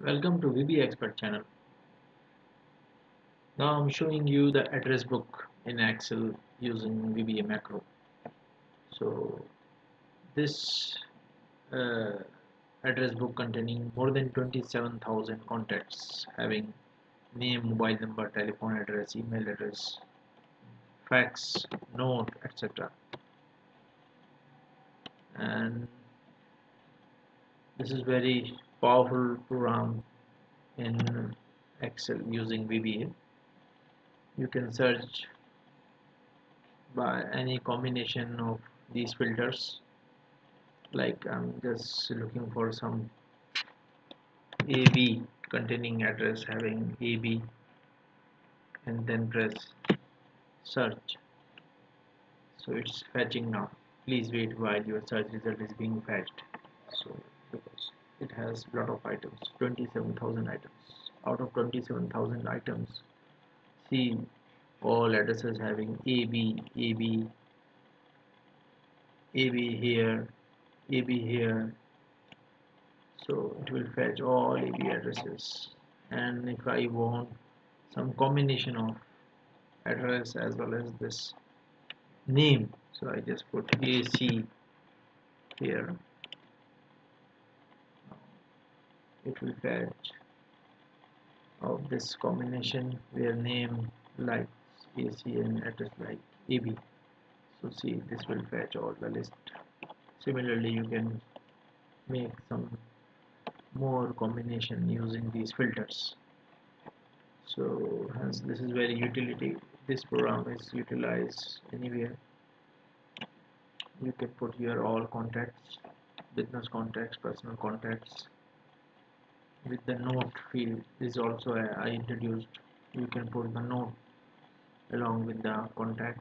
Welcome to VB Expert channel. Now I'm showing you the address book in Excel using VBA macro. So this uh, address book containing more than 27,000 contacts having name, mobile number, telephone address, email address, fax, note, etc. And this is very powerful program in Excel using VBA you can search by any combination of these filters. Like I'm just looking for some AB containing address having AB and then press search. So it's fetching now. Please wait while your search result is being fetched. So because it has a lot of items 27,000 items. Out of 27,000 items see all addresses having AB AB AB here AB here. So it will fetch all AB addresses. And if I want some combination of address as well as this name so I just put AC here it will fetch of this combination where name like AC and address like AB so see this will fetch all the list. Similarly you can make some more combination using these filters. So hence this is very utility. This program is utilized anywhere. You can put your all contacts business contacts personal contacts with the note field is also uh, I introduced. You can put the note along with the contact.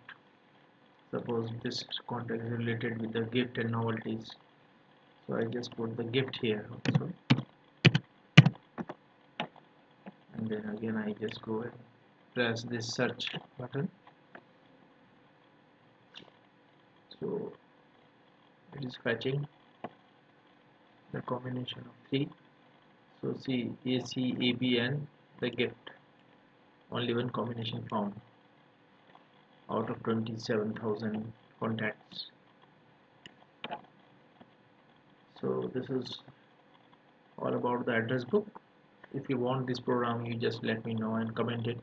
Suppose this contact is related with the gift and novelties. So I just put the gift here also. And then again I just go and press this search button. So it is fetching the combination of three so see AC AB and the gift. Only one combination found. Out of 27,000 contacts. So this is all about the address book. If you want this program you just let me know and comment it.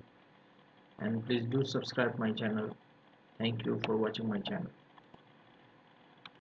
And please do subscribe my channel. Thank you for watching my channel